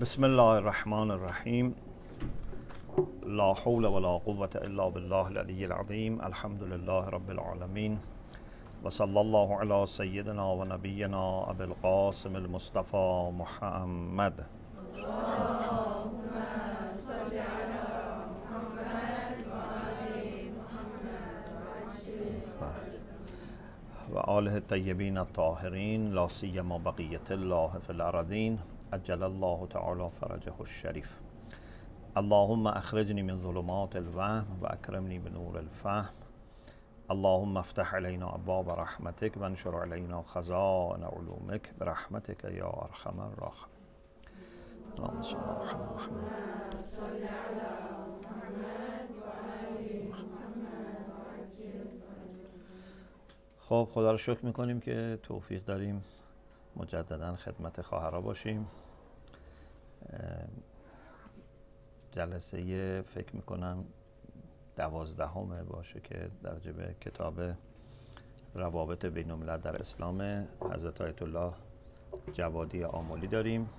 بسم الله الرحمن الرحيم. لا حول ولا قوة إلا بالله العلي العظيم. الحمد لله رب العالمين. وصلى الله على سيدنا ونبينا أبي القاسم المصطفى محمد. اللهم صل على محمد وآله الطيبين الطاهرين لا سيما بقية الله في الأرضين عجل الله تعالی فرجه الشریف. اللهم اخرجنی من ظلمات الوهم و اکرمنی بنور الفهم. اللهم افتح علينا ابواب رحمتك وانشر علينا خزائن علومك برحمتك يا ارحم الراحمين اللهم صل على محمد. خب خدا رو شکر می‌کنیم که توفیق داریم. مجددا خدمت خواهرها باشیم. جلسه فکر می‌کنم دوازدهمه باشه که در جبه کتاب روابط بین الملل در اسلام حضرت آیت الله جوادی آمولی داریم.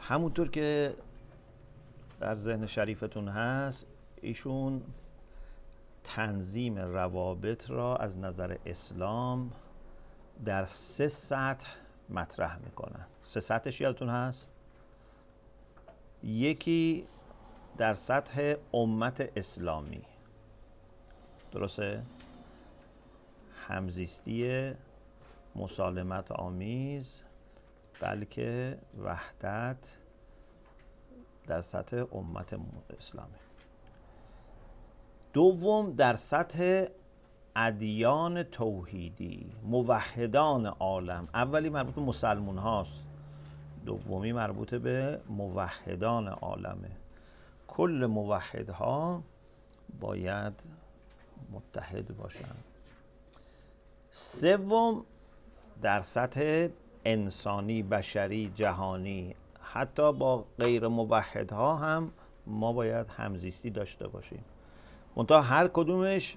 همونطور که در ذهن شریفتون هست ایشون تنظیم روابط را از نظر اسلام در سه سطح مطرح می‌کنن. سه سطحش یادتون هست؟ یکی در سطح امت اسلامی. درسته؟ همزیستی مسالمت آمیز بلکه وحدت در سطح امت اسلامی. دوم در سطح ادیان توحیدی موحدان عالم. اولی مربوط به مسلمون هاست دومی مربوط به موحدان عالمه. کل موحدها باید متحد باشن. سوم در سطح انسانی بشری جهانی حتی با غیر موحدها هم ما باید همزیستی داشته باشیم. منتها هر کدومش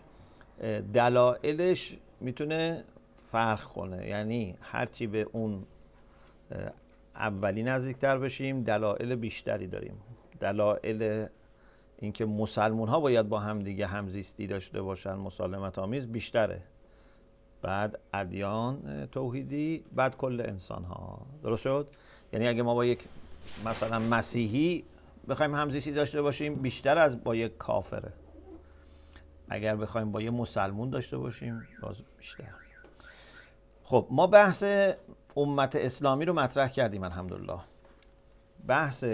دلایلش می‌تونه فرق کنه. یعنی هرچی به اون اولی نزدیکتر بشیم دلایل بیشتری داریم. دلایل اینکه مسلمون ها باید با هم دیگه همزیستی داشته باشن مسالمت آمیز بیشتره. بعد ادیان توحیدی بعد کل انسان ها درست شد؟ یعنی اگه ما با یک مثلا مسیحی بخوایم همزیستی داشته باشیم بیشتر از با یک کافره. اگر بخوایم با یه مسلمون داشته باشیم باز بیشتر. خب ما بحث امت اسلامی رو مطرح کردیم الحمدلله. بحث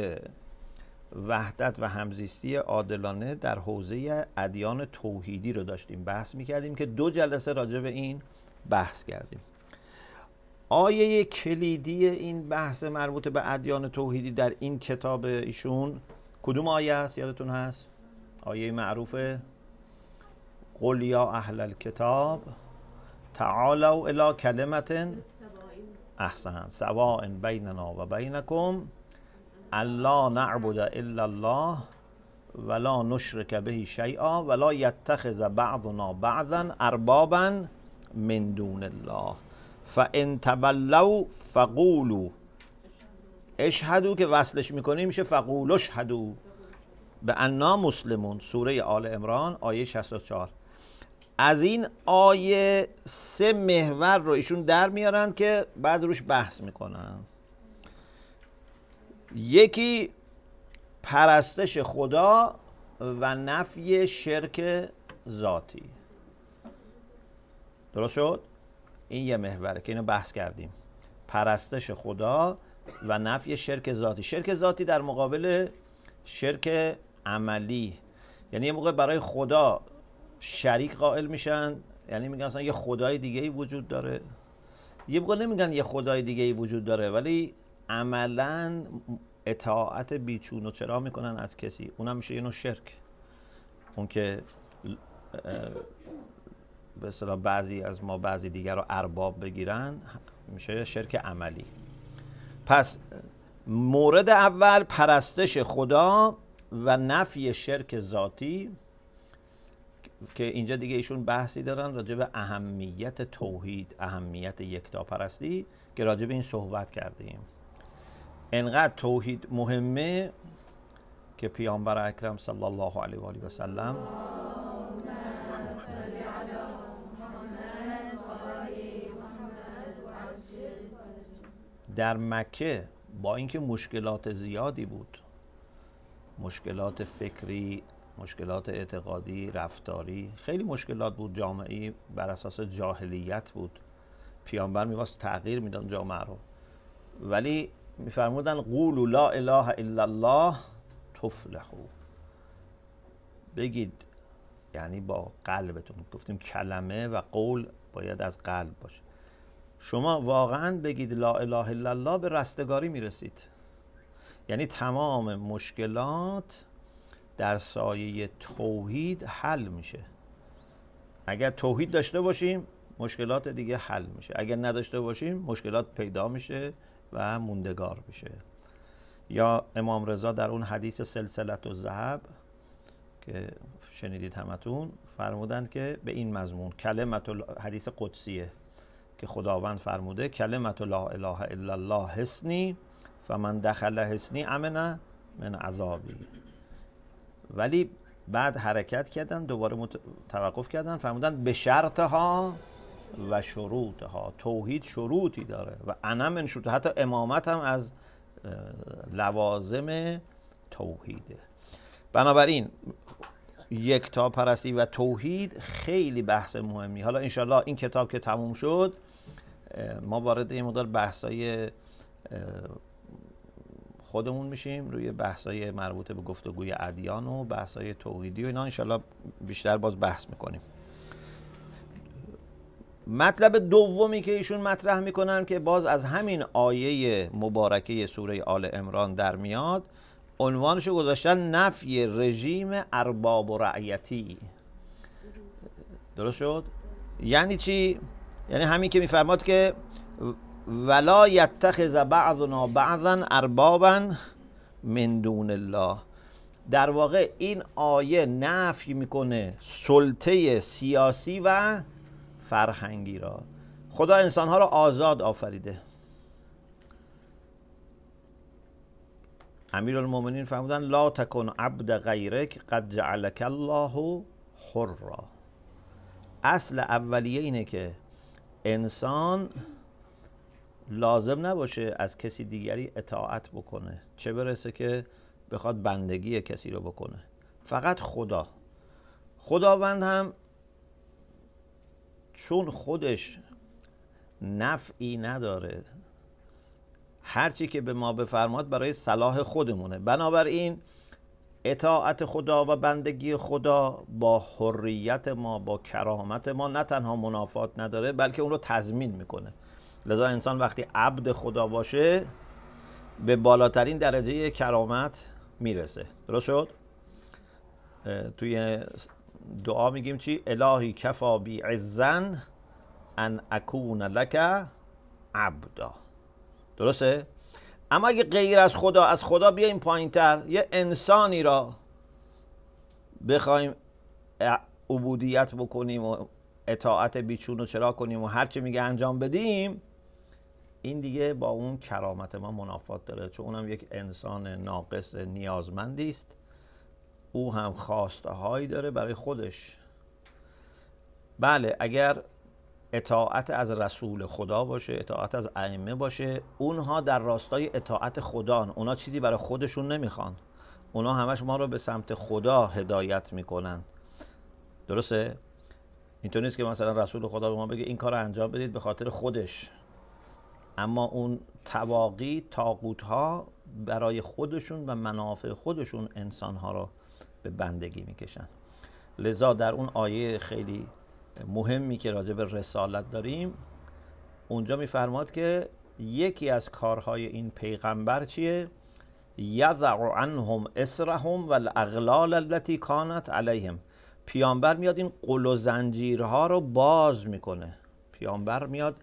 وحدت و همزیستی عادلانه در حوزه ادیان توحیدی رو داشتیم. بحث می‌کردیم که دو جلسه راجع به این بحث کردیم. آیه کلیدی این بحث مربوط به ادیان توحیدی در این کتاب ایشون کدوم آیه است؟ یادتون هست؟ آیه معروفه قل یا اهل الكتاب تعالوا الى کلمت احسن. سواء بیننا و بینکم الا نعبد الا الله ولا نشرک به شیئا ولا یتخذ بعضنا بعضا اربابا من دون الله. فان تولوا فقولوا. اشهدو که وصلش می‌کنیم میشه فقولوا اشهدو به انا مسلمون. سوره آل عمران آیه 64 از این آیه سه محور رو ایشون در میارن که بعد روش بحث می‌کنن. یکی پرستش خدا و نفی شرک ذاتی. درست شد؟ این یه محوره که اینو بحث کردیم. پرستش خدا و نفی شرک ذاتی. شرک ذاتی در مقابل شرک عملی. یعنی یه موقع برای خدا شریک قائل میشن. یعنی میگن اصلا یه خدای دیگه ای وجود داره. یه موقع نمیگن یه خدای دیگه ای وجود داره ولی عملا اطاعت بیچون و چرا می‌کنن از کسی؟ اونم میشه یه نوع شرک. اون که به بعضی از ما بعضی دیگر رو ارباب بگیرن میشه شرک عملی. پس مورد اول پرستش خدا و نفی شرک ذاتی که اینجا دیگه ایشون بحثی دارن راجع به اهمیت توحید اهمیت یکتاپرستی که راجع به این صحبت کردیم. انقدر توحید مهمه که پیامبر اکرم صلی الله علیه و آله و سلم در مکه با اینکه مشکلات زیادی بود مشکلات فکری مشکلات اعتقادی رفتاری. خیلی مشکلات بود جامعی بر اساس جاهلیت بود. پیامبر میواست تغییر میدن جامعه رو. ولی میفرمودن قولوا لا اله الا الله تفلحو بگید یعنی با قلبتون. گفتیم کلمه و قول باید از قلب باشه. شما واقعا بگید لا اله الا الله به رستگاری می‌رسید یعنی تمام مشکلات در سایه توحید حل میشه. اگر توحید داشته باشیم مشکلات دیگه حل میشه. اگر نداشته باشیم مشکلات پیدا میشه و موندگار میشه. یا امام رضا در اون حدیث سلسلت و زهب که شنیدید همتون فرمودند که به این مضمون کلمت حدیث قدسیه که خداوند فرموده کلمت لا اله الا الله حسنی فمن دخل حسنی امنه من عذابی. ولی بعد حرکت کردن دوباره توقف کردن فرمودن به شرطها و شروطها. توحید شروطی داره و انا من شروط. حتی امامت هم از لوازم توحیده. بنابراین یک تا پرستی و توحید خیلی بحث مهمی. حالا انشالله این کتاب که تموم شد ما وارد این مقدار بحثای خودمون میشیم روی بحثای مربوط به گفتگوی ادیان و بحثای توحیدی و اینا انشالله بیشتر باز بحث می‌کنیم مطلب دومی که ایشون مطرح می‌کنن که باز از همین آیه مبارکه سوره آل امران در میاد عنوانشو گذاشتن نفی رژیم ارباب و رعیتی درست شد؟ یعنی چی؟ یعنی همین که میفرماد که ولا یتخذ بعضنا بعضا اربابا من دون الله. در واقع این آیه نفی می‌کنه سلطه سیاسی و فرهنگی را. خدا انسانها را آزاد آفریده. امیر المومنین فرمودن لا تکن عبد غیرک قد جعلک الله حرا. اصل اولیه اینه که انسان لازم نباشه از کسی دیگری اطاعت بکنه. چه برسه که بخواد بندگی کسی رو بکنه. فقط خدا. خداوند هم چون خودش نفعی نداره هرچی که به ما بفرماد برای صلاح خودمونه. بنابراین اطاعت خدا و بندگی خدا با حریت ما با کرامت ما نه تنها منافات نداره بلکه اون رو تضمین می‌کنه. لذا انسان وقتی عبد خدا باشه به بالاترین درجه کرامت می‌رسه درست شد؟ توی دعا میگیم چی؟ الهی کفا بی عزن ان اکون لک عبدا درسته؟ اما اگه غیر از خدا از خدا بیایم پایین تر یه انسانی را بخوایم عبودیت بکنیم و اطاعت بیچون و چرا کنیم و هرچی میگه انجام بدیم این دیگه با اون کرامت ما منافات داره چون اونم یک انسان ناقص نیازمندی است. او هم خواسته هایی داره برای خودش. بله اگر اطاعت از رسول خدا باشه اطاعت از ائمه باشه اونها در راستای اطاعت خدا اونا چیزی برای خودشون نمی‌خوان. اونا همش ما رو به سمت خدا هدایت می‌کنن. درسته؟ اینطور نیست که مثلا رسول خدا به ما بگه این کار رو انجام بدید به خاطر خودش. اما اون تواقی تاقوت ها برای خودشون و منافع خودشون انسان ها رو به بندگی می‌کشن. لذا در اون آیه خیلی مهمی که راجع به رسالت داریم اونجا میفرماد که یکی از کارهای این پیغمبر چیه؟ یضع عنهم اسرهم و الاغلال التي کانت علیهم. پیامبر میاد این قل زنجیرها رو باز می‌کنه. پیامبر میاد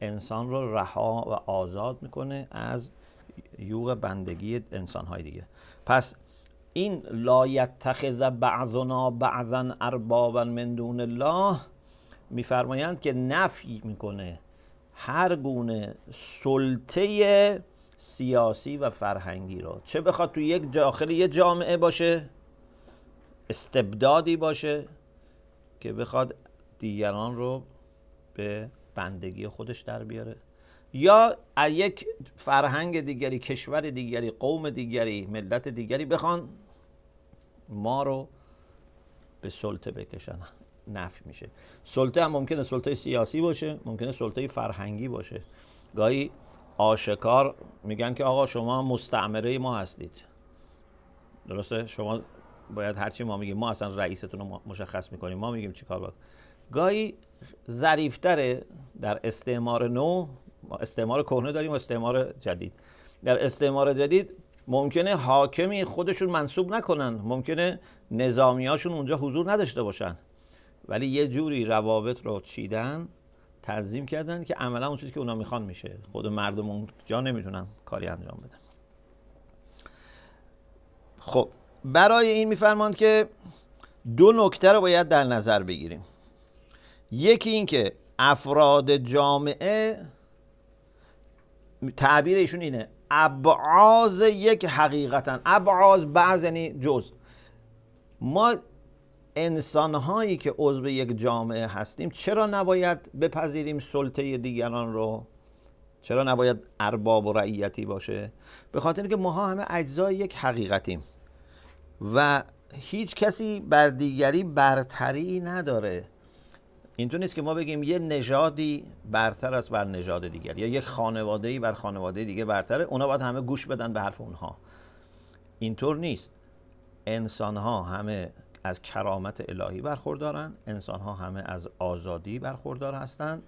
انسان رو رها و آزاد می‌کنه از یوغ بندگی انسانهای دیگه. پس این لا یتخذ بعضنا بعضا اربابا من دون الله میفرمایند که نفی می‌کنه هر گونه سلطه سیاسی و فرهنگی رو چه بخواد تو یک داخل یه جامعه باشه استبدادی باشه که بخواد دیگران رو به بندگی خودش در بیاره. یا از یک فرهنگ دیگری کشور دیگری قوم دیگری ملت دیگری بخوان ما رو به سلطه بکشن. نفی میشه. سلطه هم ممکنه سلطه سیاسی باشه ممکنه سلطه فرهنگی باشه. گاهی آشکار میگن که آقا شما مستعمره ما هستید. درسته؟ شما باید هرچی ما میگیم. ما اصلا رئیستون رو مشخص می‌کنیم. ما میگیم چیکار باید. گاهی ظریفتره در استعمار نو استعمار کهنه داریم و استعمار جدید. در استعمار جدید ممکنه حاکمی خودشون منصوب نکنن ممکنه نظامیاشون اونجا حضور نداشته باشن. ولی یه جوری روابط رو چیدن تنظیم کردن که عملا اون چیزی که اونا می‌خوان میشه. خود مردم اونجا نمی‌تونن کاری انجام بدن خب برای این میفرماند که دو نکته رو باید در نظر بگیریم. یکی این که افراد جامعه تعبیر ایشون اینه ابعاز یک حقیقتا ابعاز بعض یعنی جز. ما انسان هایی که عضو یک جامعه هستیم چرا نباید بپذیریم سلطه دیگران رو؟ چرا نباید ارباب و رعیتی باشه؟ به خاطر که ماها همه اجزای یک حقیقتیم. و هیچ کسی بر دیگری برتری نداره. اینطور نیست که ما بگیم یه نژادی برتر است بر نژاد دیگر یا یک خانواده‌ای بر خانواده دیگه برتره اونا باید همه گوش بدن به حرف اونها. اینطور نیست. انسان ها همه از کرامت الهی برخوردارن انسان ها همه از آزادی برخوردار هستند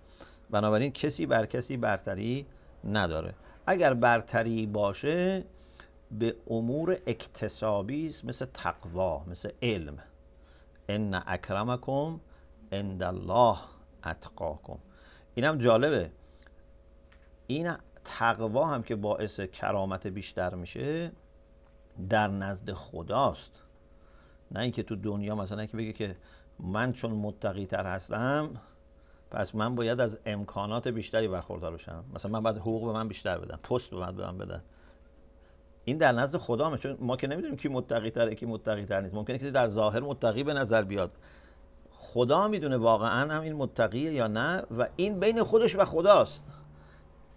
بنابراین کسی بر کسی برتری نداره. اگر برتری باشه به امور اکتسابی است مثل تقوا مثل علم. ان اکرمکم عند الله اتقاکم. اینم جالبه. این تقوا هم که باعث کرامت بیشتر میشه در نزد خداست. نه اینکه تو دنیا مثلا که بگه که من چون متقی تر هستم پس من باید از امکانات بیشتری برخوردار بشم. مثلا من باید حقوق به من بیشتر بدم پست به من, به من بدن. این در نزد خدا چون ما که نمی‌دونیم کی متقی تره کی متقی تر نیست. ممکنه کسی در ظاهر متقی به نظر بیاد. خدا می‌دونه واقعا هم این متقیه یا نه و این بین خودش و خداست.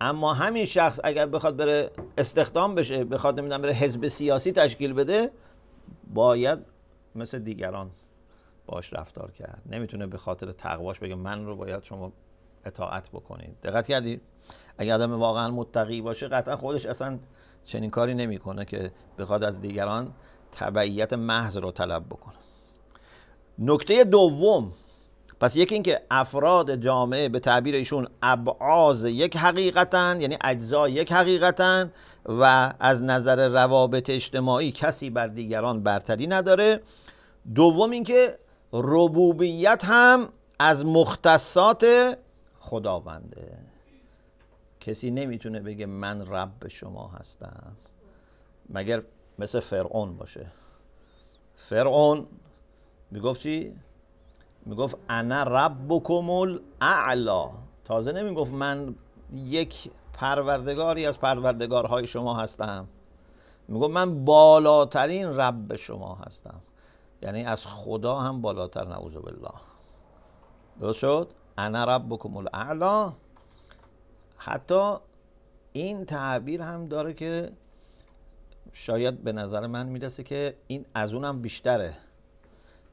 اما همین شخص اگر بخواد بره استخدام بشه بخواد نمی‌دونم بره حزب سیاسی تشکیل بده باید مثل دیگران باش رفتار کرد. نمی‌تونه به خاطر تقواش بگه من رو باید شما اطاعت بکنید. دقت کردید؟ اگر آدم واقعا متقی باشه قطعا خودش اصلا چنین کاری نمی‌کنه که بخواد از دیگران تبعیت محض رو طلب بکنه. نکته دوم پس یکی اینکه افراد جامعه به تعبیر ایشون ابعاز یک حقیقتن یعنی اجزا یک حقیقتن و از نظر روابط اجتماعی کسی بر دیگران برتری نداره. دوم اینکه ربوبیت هم از مختصات خداونده. کسی نمی‌تونه بگه من رب شما هستم. مگر مثل فرعون باشه. فرعون می‌گفت چی؟ می‌گفت انا ربکم الاعلا. تازه نمی‌گفت من یک پروردگاری از پروردگارهای شما هستم. می‌گفت من بالاترین رب شما هستم. یعنی از خدا هم بالاتر نعوذ بالله. درست شد؟ انا ربکم الاعلا. حتی این تعبیر هم داره که شاید به نظر من می‌رسه که این از اونم بیشتره.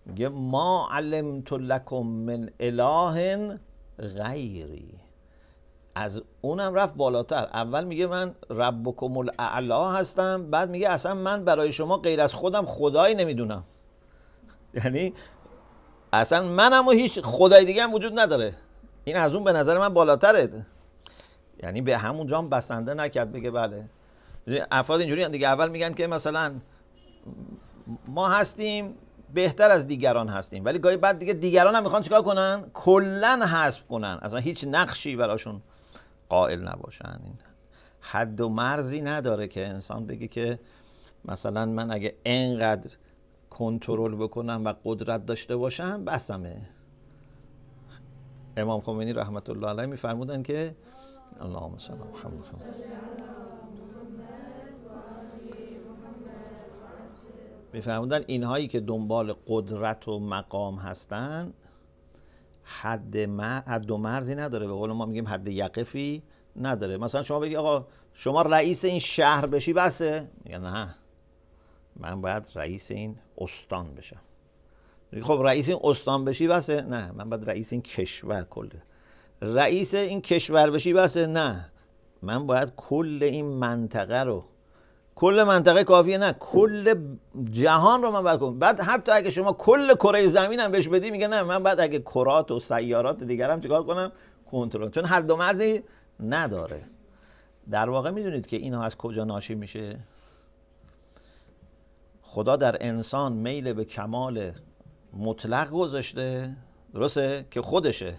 میگه ما علمت لکم من اله غیری. از اونم رفت بالاتر. اول میگه من ربکم الاعلا هستم بعد میگه اصلا من برای شما غیر از خودم خدایی نمی‌دونم. یعنی اصلا منم و هیچ خدای دیگه هم وجود نداره. این از اون به نظر من بالاتره. یعنی به همون جام بسنده نکرد بگه بله. افراد اینجوری دیگه. اول میگن که مثلا ما هستیم بهتر از دیگران هستیم. ولی گاهی بعد دیگه دیگران هم می‌خوان چیکار کنن؟ کلا حذف کنن. اصلا هیچ نقشی براشون قائل نباشن. این حد و مرزی نداره که انسان بگه که مثلا من اگه انقدر کنترل بکنم و قدرت داشته باشم بسمه امام خمینی رحمت الله علیه میفرمودن که اللهم صل محمد. میفرمودن اینهایی که دنبال قدرت و مقام هستن حد, حد و مرزی نداره. به قول ما میگیم حد یقفی نداره. مثلا شما بگی آقا شما رئیس این شهر بشی بسه. میگه نه. من باید رئیس این استان بشم. خب رئیس این استان بشی بسه. نه من باید رئیس این کشور کله رئیس این کشور بشی بسه. نه من باید کل این منطقه رو کل منطقه کافیه. نه کل جهان رو من باید کنم. بعد حتی اگه شما کل کره زمین هم بهش بدی میگه نه من بعد اگه کرات و سیارات دیگرم چیکار کنم؟ کنترل. چون حد و مرزی نداره. در واقع می‌دونید که اینها از کجا ناشی میشه؟ خدا در انسان میل به کمال مطلق گذاشته. درسته؟ که خودشه.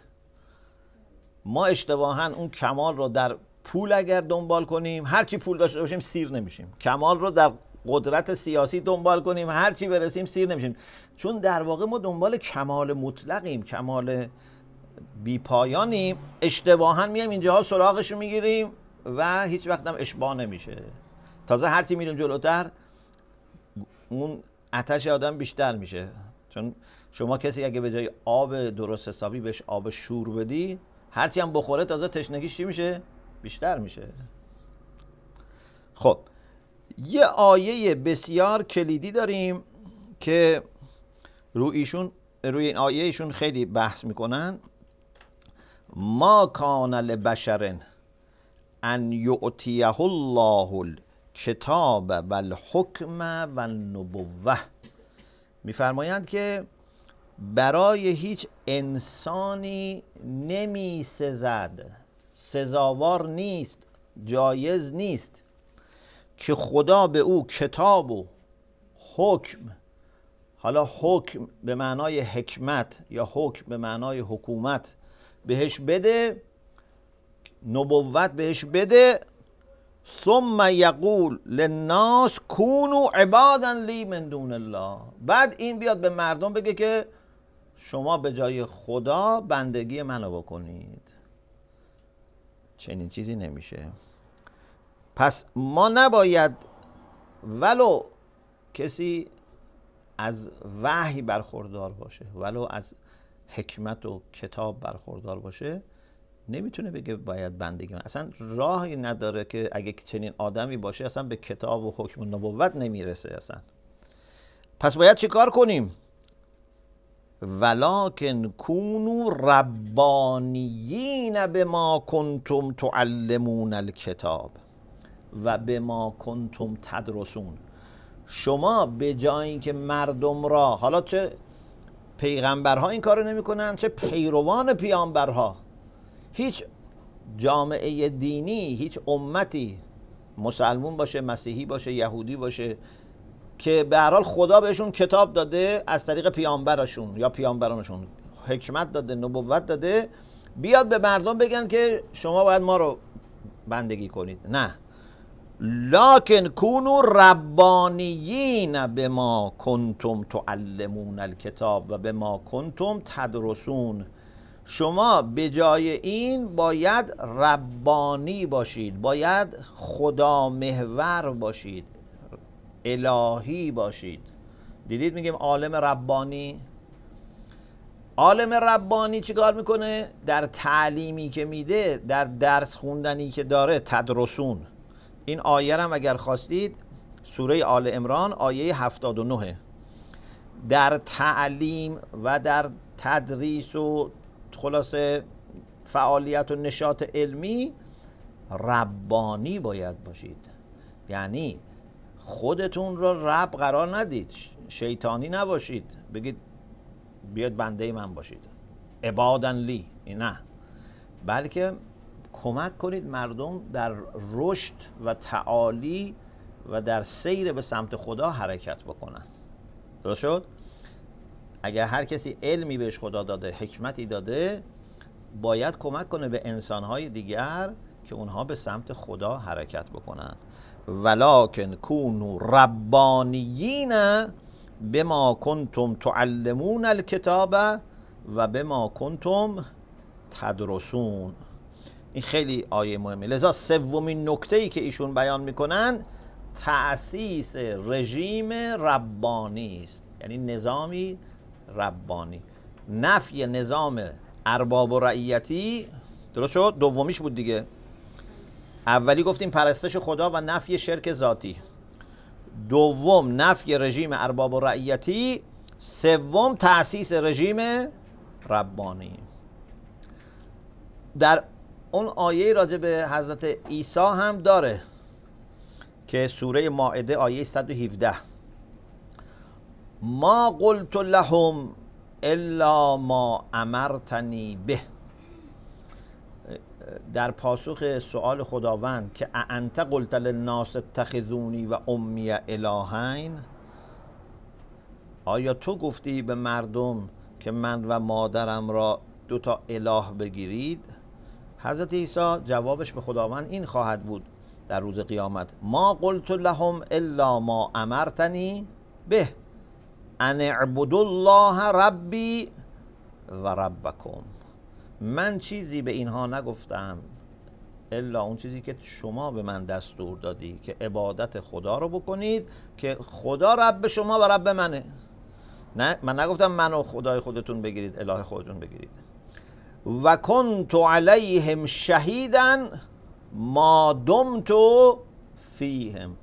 ما اشتباها اون کمال رو در پول اگر دنبال کنیم هرچی پول داشته باشیم سیر نمیشیم. کمال رو در قدرت سیاسی دنبال کنیم هرچی برسیم سیر نمیشیم. چون در واقع ما دنبال کمال مطلقیم کمال بیپایانیم اشتباها میایم اینجاها سراغش رو می‌گیریم و هیچ وقت هم اشباه نمیشه. تازه هرچی میریم جلوتر اون آتش آدم بیشتر میشه. چون شما کسی اگه به جای آب درست حسابی بهش آب شور بدی هرچی هم بخوره تازه تشنگیش چی میشه؟ بیشتر میشه. خب یه آیه بسیار کلیدی داریم که روی ایشون روی این آیه ایشون خیلی بحث می‌کنن. ما کان لبشر ان یعطیه الله الکتاب و الحکم و النبوه میفرمایند که برای هیچ انسانی نمی سزد سزاوار نیست جایز نیست که خدا به او کتاب و حکم حالا حکم به معنای حکمت یا حکم به معنای حکومت بهش بده نبوت بهش بده ثم یقول للناس کونو عبادا لی من دون الله. بعد این بیاد به مردم بگه که شما به جای خدا بندگی منو بکنید. چنین چیزی نمیشه. پس ما نباید ولو کسی از وحی برخوردار باشه ولو از حکمت و کتاب برخوردار باشه نمی‌تونه بگه باید بندگی من اصلا راهی نداره که اگه چنین آدمی باشه اصلا به کتاب و حکم و نبوت نمی‌رسه اصلا. پس باید چی کار کنیم؟ ولکن کونو ربانیین به ما کنتم تعلمون الکتاب و به ما کنتم تدرسون. شما به جای اینکه مردم را حالا چه پیغمبرها این کارو نمی‌کنن چه پیروان پیامبرها هیچ جامعه دینی هیچ امتی مسلمون باشه مسیحی باشه یهودی باشه که به هر حال خدا بهشون کتاب داده از طریق پیامبرشون یا پیامبرانشون. حکمت داده نبوت داده. بیاد به مردم بگن که شما باید ما رو بندگی کنید. نه. لکن کونو ربانیین به ما کنتم تعلمون الکتاب و به ما کنتم تدرسون. شما به جای این باید ربانی باشید باید خدا محور باشید. الهی باشید. دیدید میگیم عالم ربانی؟ عالم ربانی چیکار می‌کنه؟ در تعلیمی که میده در درس خوندنی که داره تدرسون. این آیه هم اگر خواستید سوره آل امران آیه 79 در تعلیم و در تدریس و خلاصه فعالیت و نشاط علمی ربانی باید باشید. یعنی خودتون رو رب قرار ندید. شیطانی نباشید. بگید بیاد بنده من باشید. عبادن لی. نه. بلکه کمک کنید مردم در رشد و تعالی و در سیر به سمت خدا حرکت بکنن. درست شد؟ اگر هر کسی علمی بهش خدا داده حکمتی داده باید کمک کنه به انسانهای دیگر که اونها به سمت خدا حرکت بکنن. ولکن کونو ربانیین بما کنتم تعلمون الکتاب و بما کنتم تدرسون. این خیلی آیه مهمه. لذا سومین نکته ای که ایشون بیان می‌کنن تأسیس رژیم ربانی است. یعنی نظامی ربانی. نفی نظام ارباب و رعیتی درست شد؟ دومیش بود دیگه. اولی گفتیم پرستش خدا و نفی شرک ذاتی. دوم نفی رژیم ارباب و رعیتی. سوم تأسیس رژیم ربانی. در اون آیه راجع به حضرت عیسی هم داره که سوره ماعده آیه 117 ما قلت لهم الا ما امرتنی به. در پاسخ سؤال خداوند که انت قلت للناس اتخذونی و امی الهین آیا تو گفتی به مردم که من و مادرم را دو تا اله بگیرید؟ حضرت عیسی جوابش به خداوند این خواهد بود در روز قیامت ما قلت لهم الا ما امرتنی به ان اعبدوا الله ربی و ربکم. من چیزی به اینها نگفتم الا اون چیزی که شما به من دستور دادی که عبادت خدا رو بکنید که خدا رب شما و رب منه. نه من نگفتم منو خدای خودتون بگیرید اله خودتون بگیرید. و کنت علیهم شهیدا ما دمت فیهم.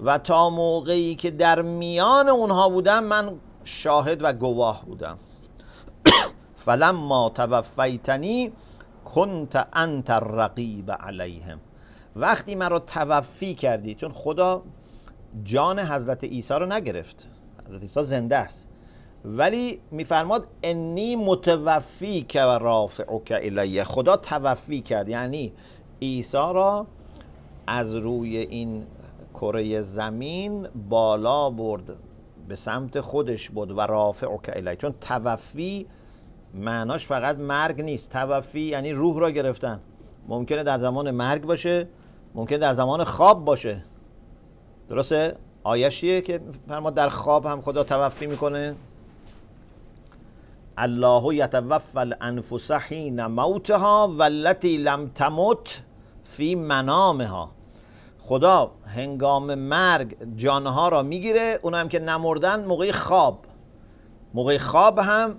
و تا موقعی که در میان اونها بودم من شاهد و گواه بودم. فلما توفیتنی کنت انت الرقیب علیهم. وقتی من رو توفی کردی چون خدا جان حضرت عیسی رو نگرفت. حضرت عیسی زنده است. ولی میفرماد انی متوفی که و رافع که الیه. خدا توفی کرد. یعنی عیسی را از روی این کره زمین بالا برد به سمت خودش بود و رافع که الیه. چون توفی معناش فقط مرگ نیست. توفی یعنی روح را گرفتن. ممکنه در زمان مرگ باشه ممکنه در زمان خواب باشه. درسته؟ آیشیه که فرما در خواب هم خدا توفی می‌کنه. الله یتوفى الانفس حین موتها والتي لم تمت فی منامها. خدا هنگام مرگ جانها را می‌گیره اون هم که نمردن موقع خواب. موقع خواب هم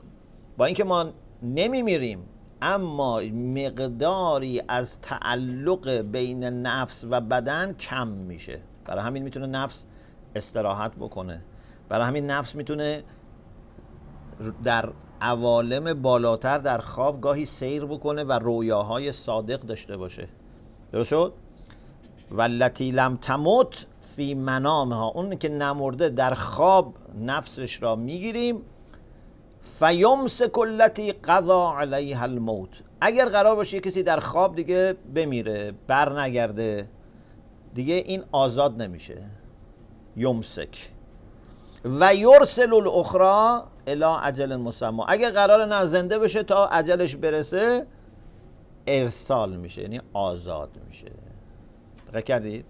با اینکه ما نمیمیریم اما مقداری از تعلق بین نفس و بدن کم میشه. برای همین می‌تونه نفس استراحت بکنه. برای همین نفس می‌تونه در عوالم بالاتر در خواب گاهی سیر بکنه و رویاهای صادق داشته باشه. درست شد؟ والتی لم تموت فی منامها. اون که نمرده در خواب نفسش را می‌گیریم فیمس کلتی قضا علیها الموت. اگر قرار باشه کسی در خواب دیگه بمیره بر نگرده دیگه این آزاد نمیشه. یمسک. و یرسل الاخرى الى عجل مسمى. اگر قرار نه زنده بشه تا عجلش برسه ارسال میشه یعنی آزاد میشه. دقیق کردید؟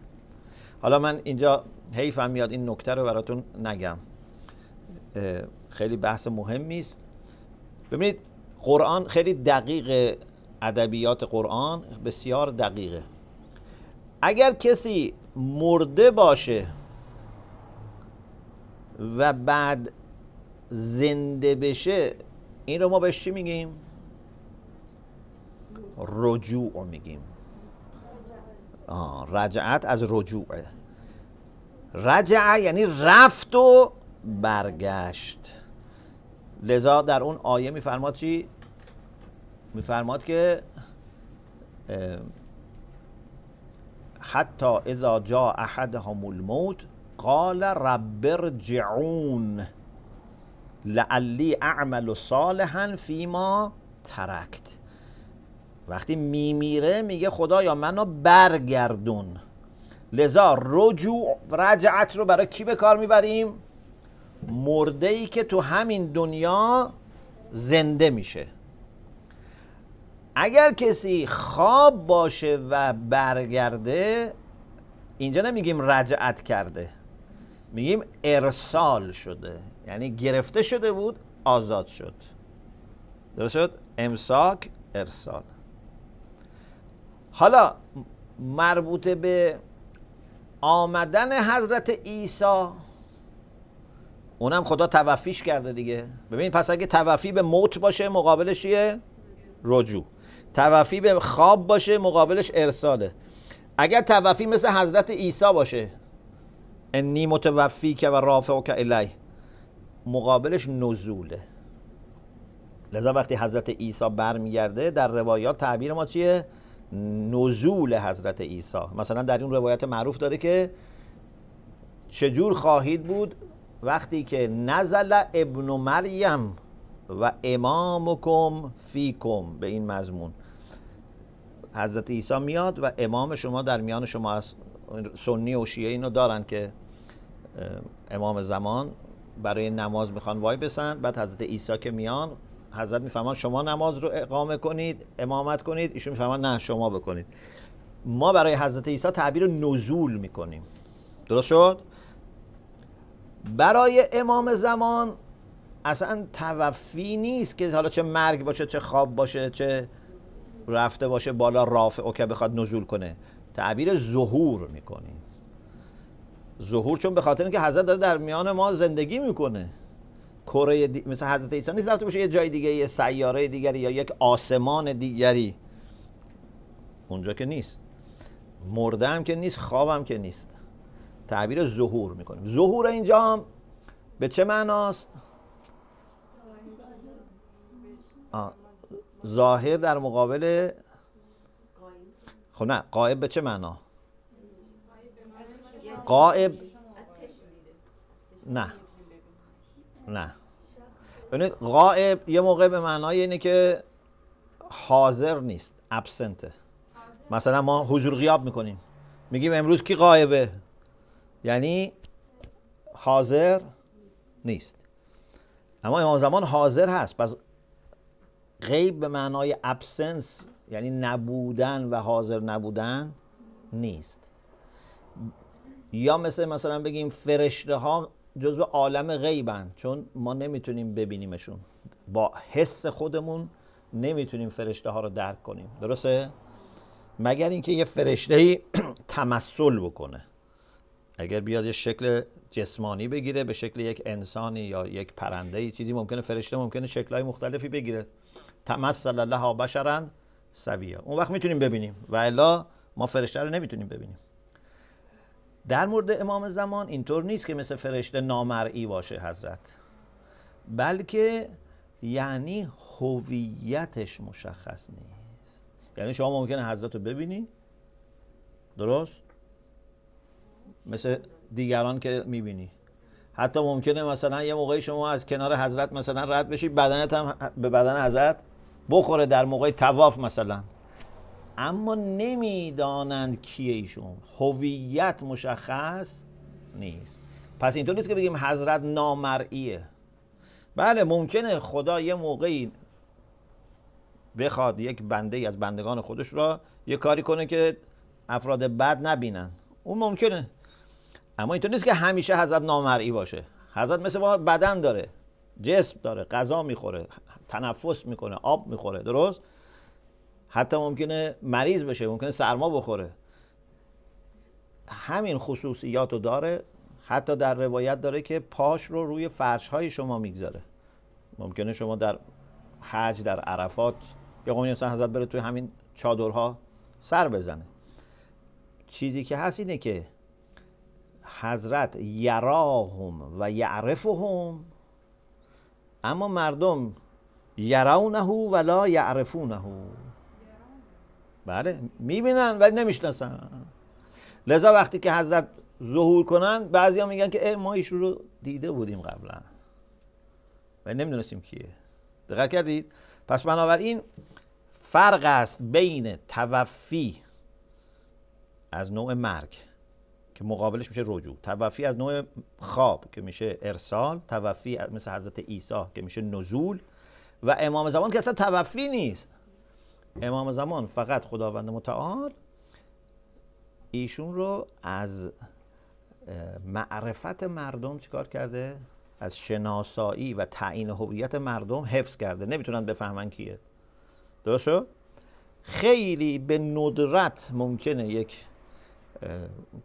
حالا من اینجا حیفم میاد این نکته رو براتون نگم. خیلی بحث مهمی است ببینید قرآن خیلی دقیق ادبیات قرآن بسیار دقیقه اگر کسی مرده باشه و بعد زنده بشه این رو ما بهش چی میگیم؟ رجوع میگیم. آه رجعت از رجوعه رجع یعنی رفت و برگشت. لذا در اون آیه میفرماد چی؟ میفرماد که حتی اذا جا احدهم الموت قال رب ارجعون لعلی اعمل صالحا فیما ترکت. وقتی میمیره میگه خدایا منو برگردون. لذا رجوع رجعت رو برای کی به کار می‌بریم؟ مرده ای که تو همین دنیا زنده میشه. اگر کسی خواب باشه و برگرده اینجا نمیگیم رجعت کرده. میگیم ارسال شده. یعنی گرفته شده بود آزاد شد. درست شد؟ امساک ارسال. حالا مربوط به آمدن حضرت عیسی اونم خدا توفیش کرده دیگه. ببین پس اگه توفی به موت باشه مقابلش چیه رجوع. توفی به خواب باشه مقابلش ارساله. اگر توفی مثل حضرت عیسی باشه انی متوفی که و رافع که الی مقابلش نزوله. لذا وقتی حضرت عیسی برمیگرده در روایات تعبیر ما چیه؟ نزول حضرت عیسی. مثلا در این روایت معروف داره که چجور خواهید بود؟ وقتی که نزل ابن مریم و امامکم فیکم به این مضمون. حضرت عیسی میاد و امام شما در میان شما است سنی و شیعه اینو دارن که امام زمان برای نماز می‌خوان وای بسن. بعد حضرت عیسی که میان حضرت میفرمان شما نماز رو اقامه کنید امامت کنید. ایشون میفرمان نه شما بکنید. ما برای حضرت عیسی تعبیر نزول می‌کنیم. درست شد؟ برای امام زمان اصلا توفی نیست که حالا چه مرگ باشه چه خواب باشه چه رفته باشه بالا رافع او که بخواد نزول کنه. تعبیر ظهور می‌کنیم ظهور چون به خاطر اینکه حضرت داره در میان ما زندگی می‌کنه. کره دی... مثل حضرت عیسی نیست رفته باشه یه جای دیگه یه سیاره دیگری یا یک آسمان دیگری. اونجا که نیست. مرده هم که نیست خوابم که نیست. تعبیر ظهور می‌کنیم. ظهور اینجا هم به چه معناست؟ ظاهر در مقابل خب نه قائب به چه معنا؟ قائب نه نه. ببینید غائب یه موقع به معنای اینه که حاضر نیست ابسنته مثلا ما حضور غیاب می‌کنیم. میگیم امروز کی غایبه یعنی حاضر نیست. اما امام زمان حاضر هست. پس غیب به معنای ابسنس یعنی نبودن و حاضر نبودن نیست. یا مثل مثلا بگیم فرشته ها جزو عالم غیبن چون ما نمی‌تونیم ببینیمشون. با حس خودمون نمی‌تونیم فرشته ها رو درک کنیم. درسته؟ مگر اینکه یه فرشته تمثل بکنه. اگر بیاد یه شکل جسمانی بگیره به شکل یک انسانی یا یک پرنده چیزی ممکنه فرشته ممکنه شکلهای مختلفی بگیره. تمثل الله بشرا سویا اون وقت می‌تونیم ببینیم. و الا ما فرشته رو نمی‌تونیم ببینیم. در مورد امام زمان اینطور نیست که مثل فرشته نامرئی باشه حضرت. بلکه یعنی هویتش مشخص نیست. یعنی شما ممکنه حضرت رو ببینی. درست؟ مثل دیگران که می‌بینی. حتی ممکنه مثلا یه موقعی شما از کنار حضرت مثلا رد بشی بدنت هم به بدن حضرت بخوره در موقع تواف مثلا. اما نمی‌دانند کیه ایشون. هویت مشخص نیست. پس اینطور نیست که بگیم حضرت نامرئیه. بله ممکنه خدا یه موقعی بخواد یک بنده ای از بندگان خودش را یه کاری کنه که افراد بد نبینن. اون ممکنه. اما اینطور نیست که همیشه حضرت نامرئی باشه. حضرت مثل ما بدن داره جسم داره غذا می‌خوره تنفس می‌کنه آب می‌خوره درست؟ حتی ممکنه مریض بشه ممکنه سرما بخوره. همین خصوصیات رو داره حتی در روایت داره که پاش رو روی فرش های شما می‌گذاره. ممکنه شما در حج در عرفات یا قومی مثلا حضرت بره توی همین چادرها سر بزنه. چیزی که هست اینه که حضرت یراهم و یعرفهم اما مردم یرونه ولا یعرفونه. بله می‌بینن ولی نمی‌شناسن. لذا وقتی که حضرت ظهور کنن بعضی میگن که ما ایشون رو دیده بودیم قبلا. و نمی‌دونستیم کیه. دقت کردید؟ پس بنابراین فرق است بین توفی از نوع مرگ که مقابلش میشه رجوع. توفی از نوع خواب که میشه ارسال توفی مثل حضرت عیسی که میشه نزول. و امام زمان که اصلا توفی نیست. امام زمان فقط خداوند متعال. ایشون رو از معرفت مردم چیکار کرده؟ از شناسایی و تعیین هویت مردم حفظ کرده. نمی‌تونن بفهمن کیه. درست خیلی به ندرت ممکنه یک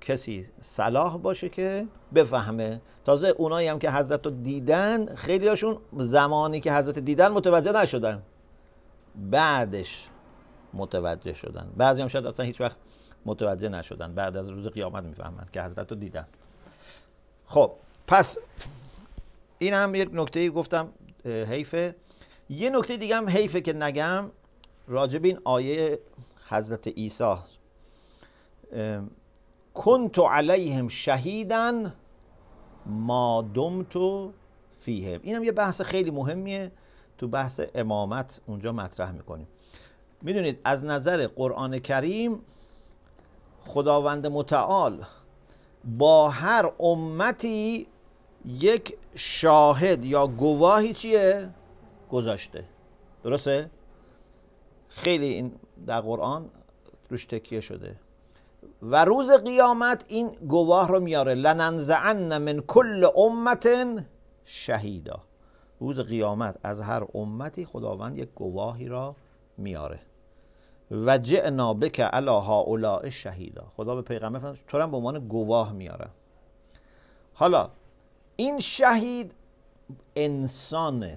کسی صلاح باشه که بفهمه. تازه اونایی هم که حضرت رو دیدن خیلی هاشون زمانی که حضرت دیدن متوجه نشدن. بعدش متوجه شدن. بعضی هم شاید اصلا هیچ وقت متوجه نشدن. بعد از روز قیامت می‌فهمند که حضرت رو دیدن. خب پس این هم یک نکته گفتم حیفه. یه نکته دیگه هم حیفه که نگم راجب این آیه حضرت عیسی. کنت علیهم شهیدن ما دمت فیهم اینم یه بحث خیلی مهمیه تو بحث امامت اونجا مطرح می‌کنیم. می‌دونید از نظر قرآن کریم خداوند متعال با هر امتی یک شاهد یا گواهی چیه؟ گذاشته. درسته؟ خیلی این در قرآن روش تکیه شده. و روز قیامت این گواه رو میاره. لننزعن من کل امت شهیدا. روز قیامت از هر امتی خداوند یک گواهی را میاره. و جعنا بک علی هؤلاء شهیدا. خدا به پیغمبر فرمود تو به عنوان گواه میاره. حالا این شهید انسان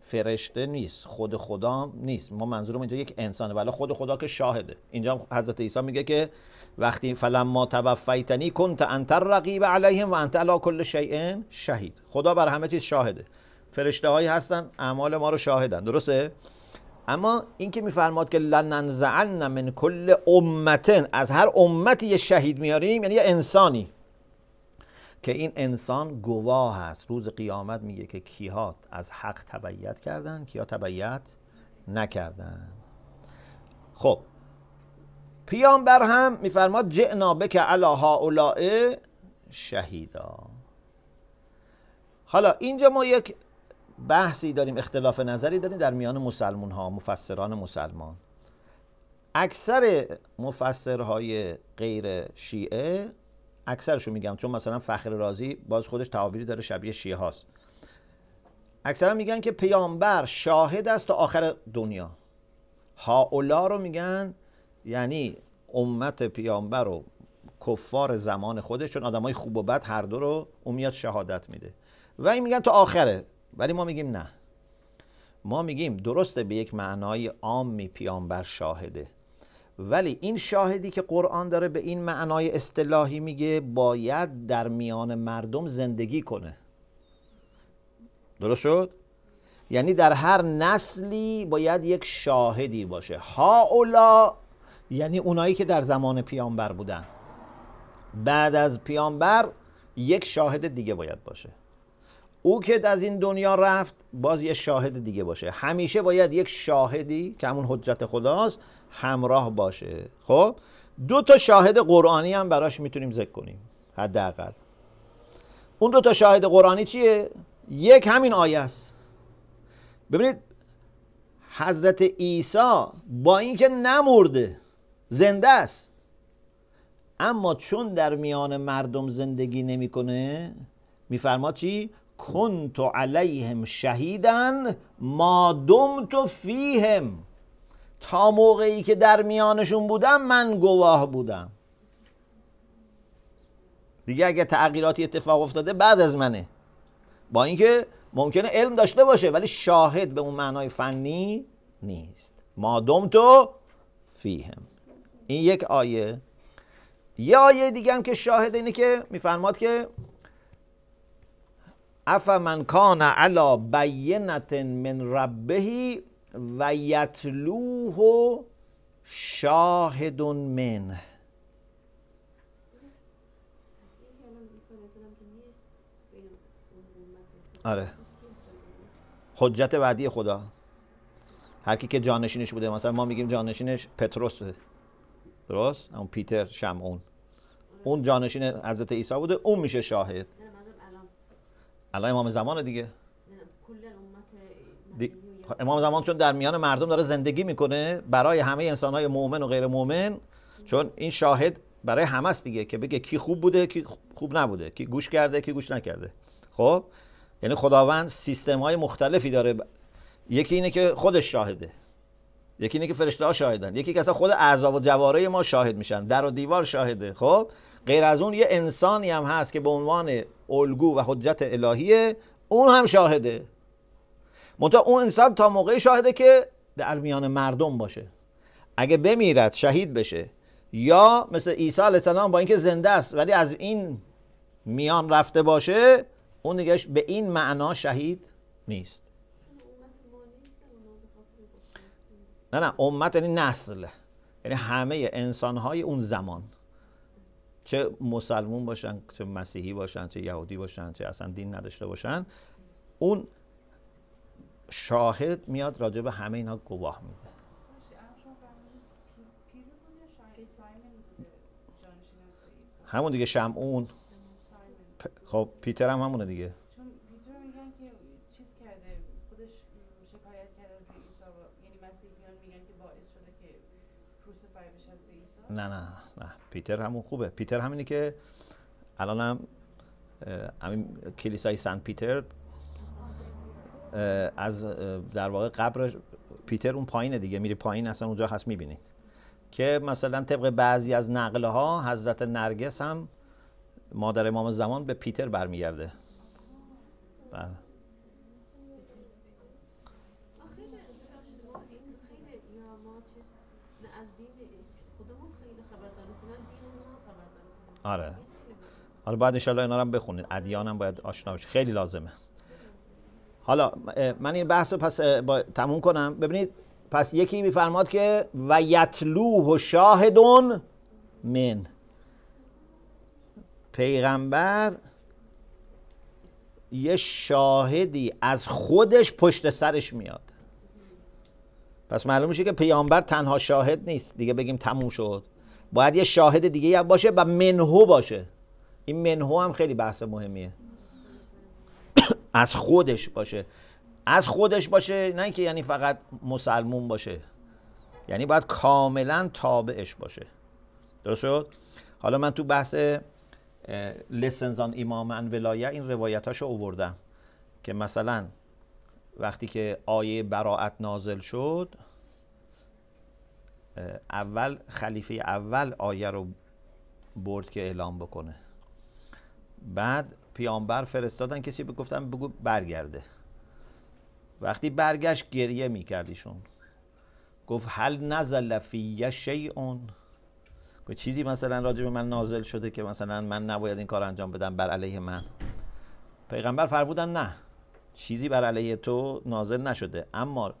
فرشته نیست خود خدا نیست. ما منظورم اینجا یک انسانه. ولی خود خدا که شاهده. اینجا حضرت عیسی میگه که وقتی فلما توفیتنی کنت انت رقیب علیهم و انت علی کل شیء شهید. خدا بر همه چیز شاهده. فرشته هایی هستن اعمال ما رو شاهدن. درسته؟ اما این که میفرماد که لننزعن من کل امتن از هر امتی یه شهید میاریم یعنی یه انسانی. که این انسان گواه هست روز قیامت میگه که کیها از حق تبعیت کردن کیا تبعیت نکردن. خب پیامبر هم میفرماد جعنا بک علی هؤلاء شهیدا. حالا اینجا ما یک بحثی داریم اختلاف نظری داریم در میان مسلمون ها مفسران مسلمان. اکثر مفسرهای غیر شیعه اکثرشو میگم چون مثلا فخر رازی باز خودش تعابیری داره شبیه شیعه هاست. اکثرا میگن که پیامبر شاهد است تا آخر دنیا. هاولا رو میگن یعنی امت پیامبر و کفار زمان خودش چون آدمای خوب و بد هر دو رو اون میاد شهادت میده. و این میگن تا آخره ولی ما میگیم نه. ما میگیم درسته به یک معنای عامی پیامبر شاهده. ولی این شاهدی که قرآن داره به این معنای اصطلاحی میگه باید در میان مردم زندگی کنه. درست شد؟ یعنی در هر نسلی باید یک شاهدی باشه. اولا یعنی اونایی که در زمان پیامبر بودن. بعد از پیامبر یک شاهد دیگه باید باشه. او که از این دنیا رفت باز یه شاهد دیگه باشه. همیشه باید یک شاهدی که همون حجت خداست همراه باشه. خب؟ دو تا شاهد قرآنی هم براش می‌تونیم ذکر کنیم. حداقل. اون دو تا شاهد قرآنی چیه؟ یک همین آیه است. ببینید حضرت عیسی با اینکه نمرده زنده است. اما چون در میان مردم زندگی نمی‌کنه میفرما چی? کنت علیهم شهیدن ما دمت فیهم. تا موقعی که در میانشون بودم من گواه بودم. دیگه اگه تغییراتی اتفاق افتاده بعد از منه. با اینکه ممکنه علم داشته باشه ولی شاهد به اون معنای فنی نیست. ما دمت فیهم. این یک آیه. یه آیه دیگه هم که شاهد اینه که میفرماد که من کان علا بینت من ربهی و یتلوه شاهد من آره. حجت بعدی خدا. هر کی که جانشینش بوده مثلا ما میگیم جانشینش پتروس درست اون پیتر شمعون. اون جانشین حضرت عیسی بوده اون میشه شاهد. الان. امام زمان دیگه. امام زمان چون در میان مردم داره زندگی می‌کنه برای همه انسان های مؤمن و غیر مؤمن چون این شاهد برای همه است دیگه که بگه کی خوب بوده کی خوب نبوده کی گوش کرده کی گوش نکرده. خب؟ یعنی خداوند سیستم های مختلفی داره. یکی اینه که خودش شاهده. یکی اینه که فرشته ها شاهدن یکی که اصلا خود اعضا و جواره ما شاهد میشن در و دیوار شاهده. خب غیر از اون یه انسانی هم هست که به عنوان الگو و حجت الهیه اون هم شاهده. منتها اون انسان تا موقعی شاهده که در میان مردم باشه. اگه بمیرد شهید بشه. یا مثل عیسی علیه السلام با اینکه زنده است ولی از این میان رفته باشه اون دیگه به این معنا شهید نیست. نه نه امت یعنی نسل. یعنی همه انسان های اون زمان. چه مسلمون باشن چه مسیحی باشن چه یهودی باشن چه اصلا دین نداشته باشن اون شاهد میاد راجع به همه اینا گواه میده. همون دیگه شمعون. خب پیتر هم همونه دیگه چون پیتر میگن که چیز کرده خودش شکایت کرده از عیسی یعنی مسیحیان میگن که باعث شده که کروسیفای بشه از عیسی نه نه نه. پیتر همون خوبه. پیتر همینی که الان هم همین کلیسای سنت پیتر از در واقع قبر پیتر اون پایینه دیگه. میری پایین اصلا اونجا هست می‌بینید که مثلا طبق بعضی از نقله ها حضرت نرگس هم مادر امام زمان به پیتر برمیگرده. بله. آره. حالا باید انشالله اینا رو هم بخونید ادیان هم باید آشنا بشه. خیلی لازمه. حالا من این بحث رو پس با تموم کنم. ببینید پس یکی میفرماد که و یتلوه شاهدون من. پیغمبر یه شاهدی از خودش پشت سرش میاد. پس معلوم میشه که پیامبر تنها شاهد نیست. دیگه بگیم تموم شد. باید یه شاهد دیگه هم باشه و منهو باشه. این منهو هم خیلی بحث مهمیه. از خودش باشه. از خودش باشه نه که یعنی فقط مسلمون باشه. یعنی باید کاملا تابعش باشه. درست شد؟ حالا من تو بحث لسنزان امام ان ولایه این روایتاشو اووردم که مثلا وقتی که آیه براعت نازل شد اول خلیفه اول آیه رو برد که اعلام بکنه. بعد پیامبر فرستادن کسی گفتن بگو برگرده. وقتی برگشت گریه میکردیشون گفت هل نزل فی شیء. چیزی مثلا راجع به من نازل شده که مثلا من نباید این کار انجام بدم بر علیه من. پیغمبر فرمودن نه چیزی بر علیه تو نازل نشده. اما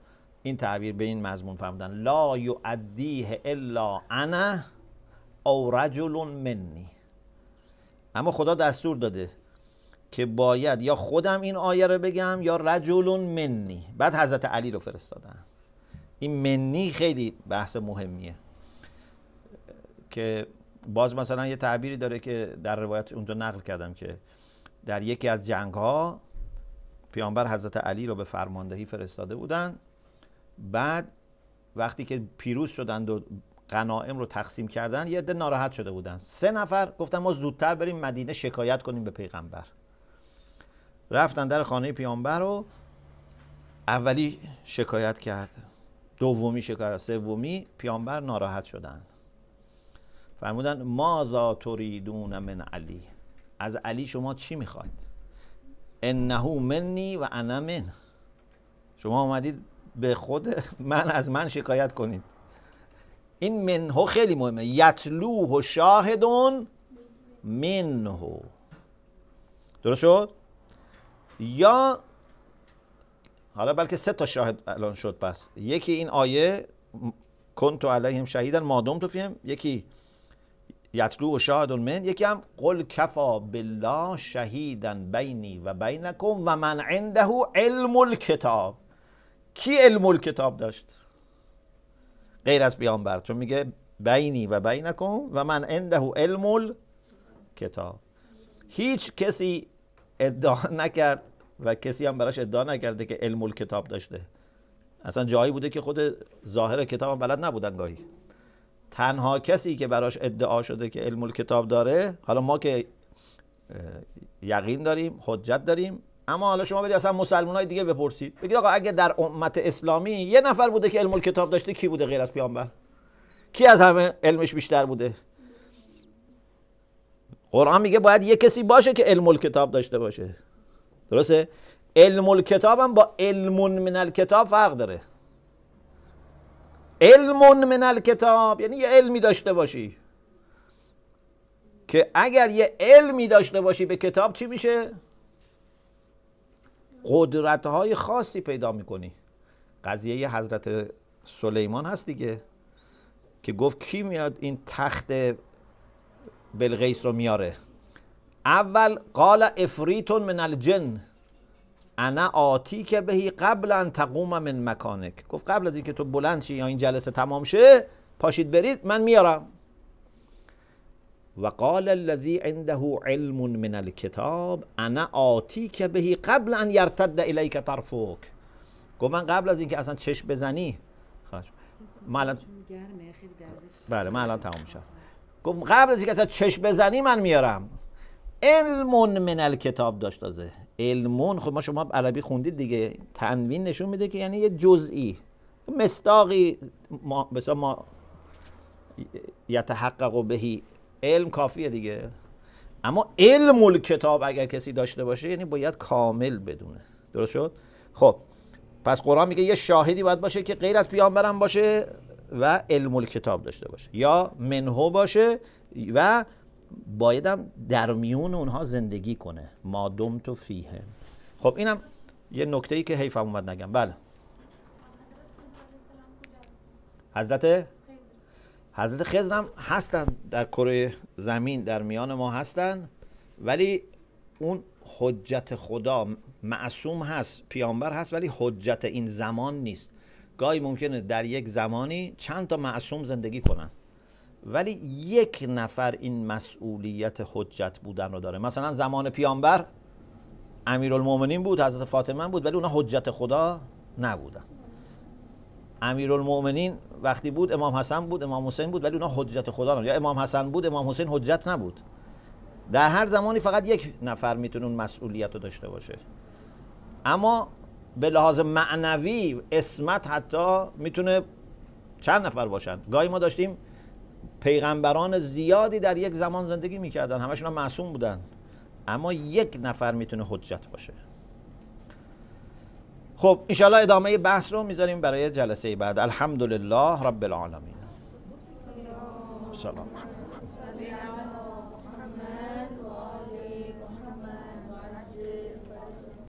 این تعبیر به این مضمون فرمودن. لا یعدیه الا انا او رجل منی. اما خدا دستور داده که باید یا خودم این آیه رو بگم یا رجل منی. بعد حضرت علی رو فرستادن. این منی خیلی بحث مهمیه. که باز مثلا یه تعبیری داره که در روایت اونجا نقل کردم که در یکی از جنگ ها پیامبر حضرت علی رو به فرماندهی فرستاده بودن. بعد وقتی که پیروز شدند و غنائم رو تقسیم کردن یه عده ناراحت شده بودن. سه نفر گفتن ما زودتر بریم مدینه شکایت کنیم به پیغمبر. رفتن در خانه پیامبر رو اولی شکایت کرد. دومی شکایت سومی پیامبر ناراحت شدن. فرمودن ما ذا تریدون من علی. از علی شما چی می‌خواید؟ انه منی و انا من. شما آمدید به خود من از من شکایت کنید. این منهو خیلی مهمه. یتلوه شاهدون منهو. درست شد؟ یا حالا بلکه سه تا شاهد الان شد پس. یکی این آیه کنتو علیهم شهیدن مادوم تو فیم یکی یتلو و شاهد من. یکی هم قل کفا بالله شهیدن بینی و بینکم و من عنده علم الکتاب. کی علم الکتاب داشت؟ غیر از پیامبر چون میگه بینی و بینکم و من عنده علم الکتاب. هیچ کسی ادعا نکرد و کسی هم براش ادعا نکرده که علم الکتاب داشته. اصلا جایی بوده که خود ظاهر کتاب هم بلد نبودن گاهی. تنها کسی که براش ادعا شده که علم الکتاب داره حالا ما که یقین داریم حجت داریم اما حالا شما برید اصلا مسلمان های دیگه بپرسید. بگید آقا اگه در امت اسلامی یه نفر بوده که علم کتاب داشته کی بوده غیر از پیامبر؟ کی از همه علمش بیشتر بوده؟ قرآن میگه باید یه کسی باشه که علم کتاب داشته باشه. درسته؟ علم الکتاب هم با علم من الکتاب فرق داره. علم من الکتاب یعنی یه علمی داشته باشی. که اگر یه علمی داشته باشی به کتاب چی میشه؟ قدرت های خاصی پیدا می‌کنی. قضیه حضرت سلیمان هست دیگه که گفت کی میاد این تخت بلغیس رو میاره. اول قال افریتون من الجن انا آتی که بهی قبل ان تقوم من مکانک. گفت قبل از اینکه تو بلند شی یا این جلسه تمام شه پاشید برید من میارم. و قال الذي عنده علم من الكتاب انا آتی که بهی قبل ان یرتد الیک طرفک گفت من قبل از اینکه اصلا چشم بزنی خواهش من الان بله من الان تمام شد گفت قبل از اینکه اصلا چشم بزنی من میارم علم من الکتاب داشت تازه علمون خب ما شما عربی خوندید دیگه تنوین نشون میده که یعنی یه جزئی مستاقی ما مثلا ما یتحقق بهی علم کافیه دیگه. اما علم کتاب اگر کسی داشته باشه یعنی باید کامل بدونه. درست شد؟ خب پس قرآن میگه یه شاهدی باید باشه که غیر از پیامبرم باشه و علم کتاب داشته باشه. یا منهو باشه و بایدم در میون اونها زندگی کنه. ما دم تو فیه. خب اینم یه نکته ای که حیفم اومد نگم. بله. حضرت حضرت خضر هم هستن در کره زمین در میان ما هستن ولی اون حجت خدا معصوم هست پیامبر هست ولی حجت این زمان نیست. گاهی ممکنه در یک زمانی چند تا معصوم زندگی کنن ولی یک نفر این مسئولیت حجت بودن رو داره. مثلا زمان پیامبر امیرالمومنین بود حضرت فاطمه بود ولی اونا حجت خدا نبودن. امیرالمومنین وقتی بود امام حسن بود امام حسین بود ولی اونا حجت خدا نبود یا امام حسن بود امام حسین حجت نبود. در هر زمانی فقط یک نفر می‌تونه اون مسئولیت رو داشته باشه. اما به لحاظ معنوی اسمت حتی می‌تونه چند نفر باشن. گاهی ما داشتیم پیغمبران زیادی در یک زمان زندگی می‌کردن. همشون هم معصوم بودن. اما یک نفر می‌تونه حجت باشه. خب انشاءالله ادامه بحث رو می‌ذاریم برای جلسه بعد. الحمدلله رب العالمین. سلام